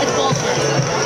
It's bullshit.